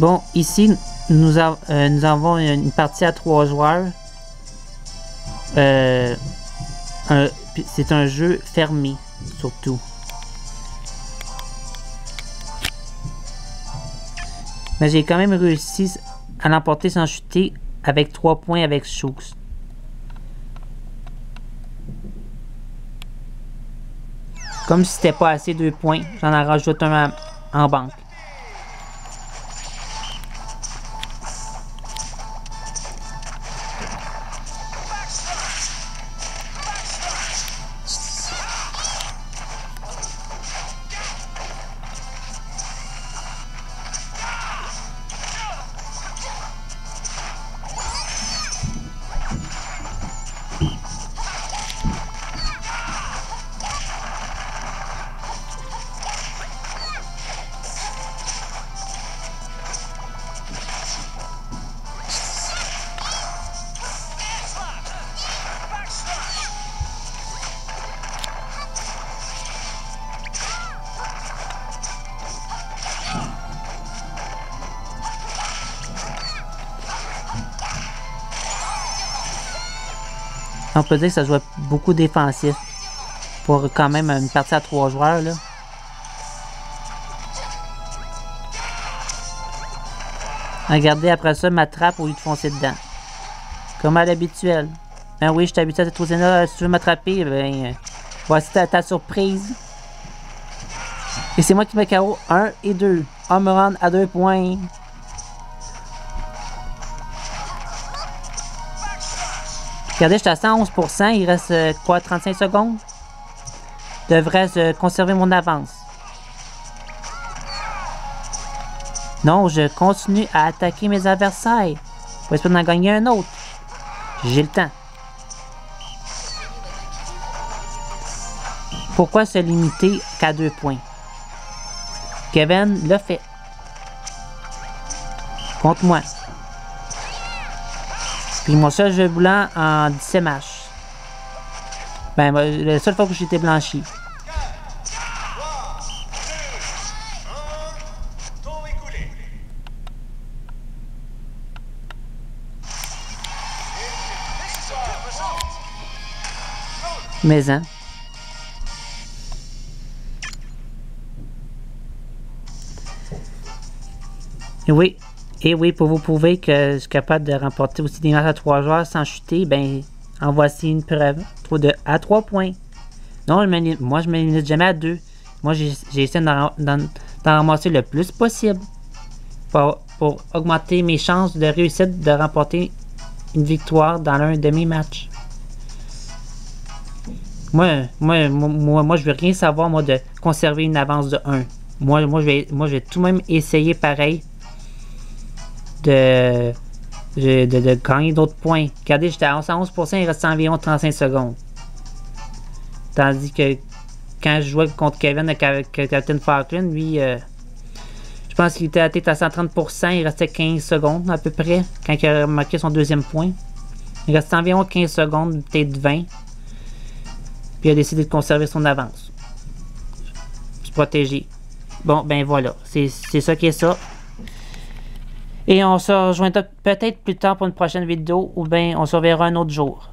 Bon, ici, euh, nous avons une partie à trois joueurs. Euh, c'est un jeu fermé, surtout. Mais j'ai quand même réussi à l'emporter sans chuter avec 3 points avec Shooks. Comme si c'était pas assez 2 points, j'en ai rajouté un en banque. On peut dire que ça jouait beaucoup défensif. Pour quand même une partie à trois joueurs, là. Regardez après ça ma trappe au lieu de foncer dedans. Comme à l'habituel. Ben oui, je suis habitué à cette troisième-là. Si tu veux m'attraper, ben. euh, voici ta, ta surprise. Et c'est moi qui mets KO 1 et 2. On me rend à 2 points. Regardez, je suis à 111%. Il reste euh, quoi, 35 secondes? Je devrais euh, conserver mon avance. Non, je continue à attaquer mes adversaires. Pour espérer d'en gagner un autre. J'ai le temps. Pourquoi se limiter qu'à deux points? Kevin l'a fait. Contre moi. Puis mon seul jeu blanc en 17 matchs. Ben, la seule fois que été blanchi. Mais hein. Oui, et oui, pour vous prouver que je suis capable de remporter aussi des matchs à trois joueurs sans chuter, ben, en voici une preuve. De à trois points. Non, me moi je me limite jamais à deux. Moi j'ai j'ai essayé d'en ramasser le plus possible pour, pour augmenter mes chances de réussite de remporter une victoire dans un demi-match. Moi, moi, moi, moi, je veux rien savoir, moi, de conserver une avance de 1. Moi, moi, je vais, moi, je vais tout de même essayer pareil de, de, de, gagner d'autres points. Regardez, j'étais à 11%, il reste environ 35 secondes. Tandis que quand je jouais contre Kevin avec, Captain Falkland, lui, euh, je pense qu'il était à à 130%, il restait 15 secondes à peu près, quand il a marqué son deuxième point. Il restait environ 15 secondes, peut-être 20. Puis il a décidé de conserver son avance. Se protéger. Bon, ben voilà. C'est ça qui est ça. Et on se rejoindra peut-être plus tard pour une prochaine vidéo ou bien on se reverra un autre jour.